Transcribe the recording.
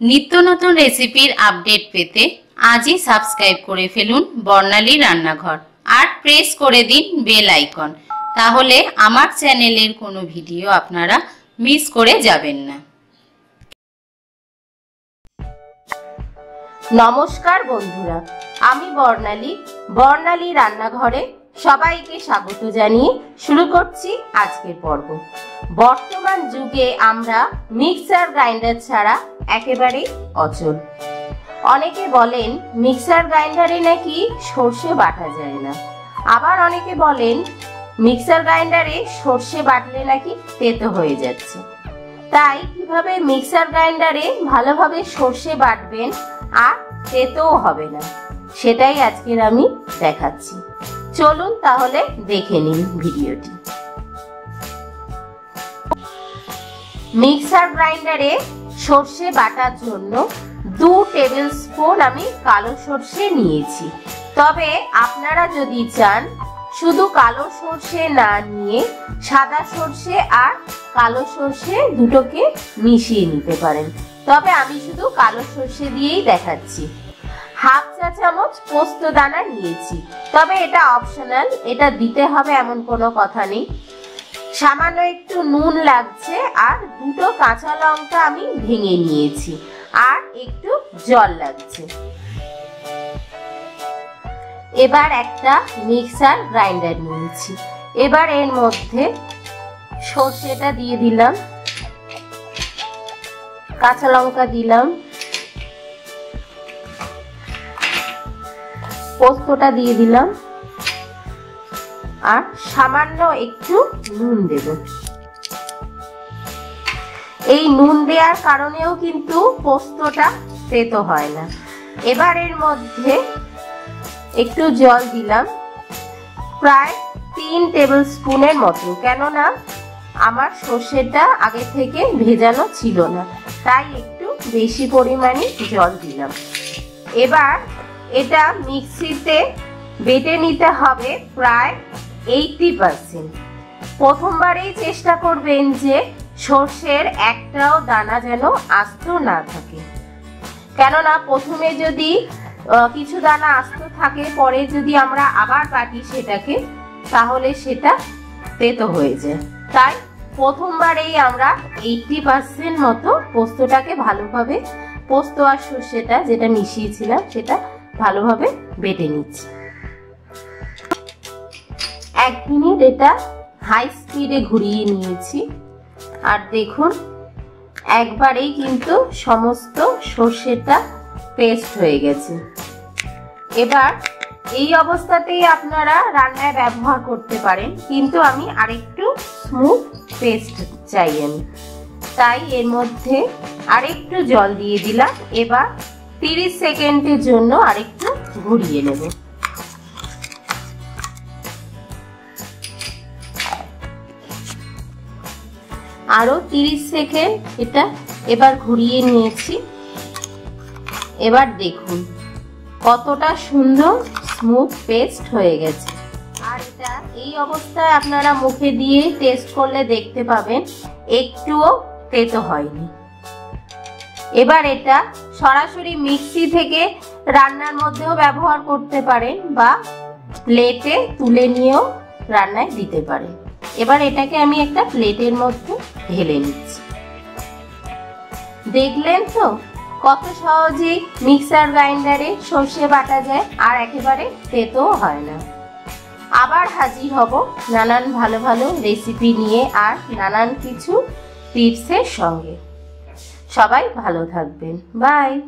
নিত্য নতুন রেসিপির আপডেট পেতে আজই সাবস্ক্রাইব করে ফেলুন বর্ণালী রান্নাঘর। আর প্রেস করে দিন বেল আইকন তাহলে আমার চ্যানেলের কোনো ভিডিও আপনারা মিস করে যাবেন না। নমস্কার বন্ধুরা, আমি বর্ণালী। বর্ণালী রান্নাঘরে সবাইকে স্বাগত জানিয়ে শুরু করছি আজকের পর্ব। বর্তমান যুগে আমরা মিক্সার গ্রাইন্ডার ছাড়া একেবারেই অচল। অনেকে বলেন মিক্সার গ্রাইন্ডারে নাকি সর্ষে বাটা যায় না। আবার অনেকে বলেন মিক্সার গ্রাইন্ডারে সর্ষে বাটলে নাকি তেতো হয়ে যাচ্ছে। তাই কীভাবে মিক্সার গ্রাইন্ডারে ভালোভাবে সর্ষে বাটবেন আর তেতেও হবে না, সেটাই আজকের আমি দেখাচ্ছি। চলুন তাহলে দেখে নিন ভিডিওটি। মিক্সার গ্রাইন্ডারে সর্ষে বাটার জন্য দু টেবিল স্পুন আমি কালো সর্ষে নিয়েছি। তবে আপনারা যদি চান শুধু কালো সর্ষে না নিয়ে সাদা সর্ষে আর কালো সর্ষে দুটোকে মিশিয়ে নিতে পারেন। তবে আমি শুধু কালো সর্ষে দিয়েই দেখাচ্ছি। হাফ চা চামচ পোস্ত দানা নিয়েছি। তবে এটা অপশনাল এটা দিতে হবে এমন কোনো কথা নেই। সামান্য একটু নুন লাগছে আর দুটো কাঁচা লঙ্কা আমি ভেঙে নিয়েছি আর একটু জল লাগছে। এবার একটা মিক্সার গ্রাইন্ডার নিয়েছি। এবার এর মধ্যে সর্ষেটা দিয়ে দিলাম, কাঁচা লঙ্কা দিলাম, পোস্তটা দিয়ে দিলাম। আর সামান্য একটু নুন দেব। এই নুন দেওয়ার কারণেও কিন্তু পোস্তটা তেতো হয় না। এবার এর মধ্যে একটু জল দিলাম। প্রায় তিন টেবিল স্পুনের মতো কেননা আমার সর্ষেটা আগে থেকে ভেজানো ছিল না, তাই একটু বেশি পরিমাণে জল দিলাম। এবার এটা মিক্সিতে বেটে নিতে হবে প্রায় এইটি পার্সেন্ট প্রথমবারেই চেষ্টা করবেন যে সর্ষের একটাও দানা যেন আস্ত না থাকে। কেননা প্রথমে যদি কিছু দানা আস্ত থাকে, পরে যদি আমরা আবার কাটি সেটাকে, তাহলে সেটা তেতো হয়ে যায়। তাই প্রথমবারেই আমরা এইটি পার্সেন্ট মতো পোস্তটাকে ভালোভাবে পোস্ত আর সর্ষেটা যেটা মিশিয়েছিলাম, সেটা ভালোভাবে বেটে নিচ্ছি। এক মিনিট এটা হাই স্পিডে ঘুরিয়ে নিয়েছি। আর দেখুন, একবারেই কিন্তু সমস্ত সর্ষেটা পেস্ট হয়ে গেছে। এবার এই অবস্থাতেই আপনারা রান্নায় ব্যবহার করতে পারেন, কিন্তু আমি আরেকটু স্মুথ পেস্ট চাই আমি। তাই এর মধ্যে আরেকটু জল দিয়ে দিলাম। এবার তিরিশ সেকেন্ডের জন্য আরেকটু ঘুরিয়ে নেব। আরও তিরিশ সেকেন্ড এটা এবার ঘুরিয়ে নিয়েছি। এবার দেখুন কতটা সুন্দর স্মুথ পেস্ট হয়ে গেছে। আর এটা এই অবস্থায় আপনারা মুখে দিয়ে টেস্ট করলে দেখতে পাবেন, একটুও তেতো হয়নি। এবার এটা সরাসরি মিক্সি থেকে রান্নার মধ্যেও ব্যবহার করতে পারেন বা প্লেটে তুলে নিয়েও রান্নায় দিতে পারেন। এবার এটাকে আমি একটা প্লেটের মধ্যে ঢেলে নিচ্ছি। দেখলেন তো? কত সহজেই মিক্সার গ্রাইন্ডারে সর্ষে বাটা যায় আর একেবারে তেতোও হয় না। আবার হাজির হব নানান ভালো ভালো রেসিপি নিয়ে আর নানান কিছু টিপসের সঙ্গে। সবাই ভালো থাকবেন। বাই।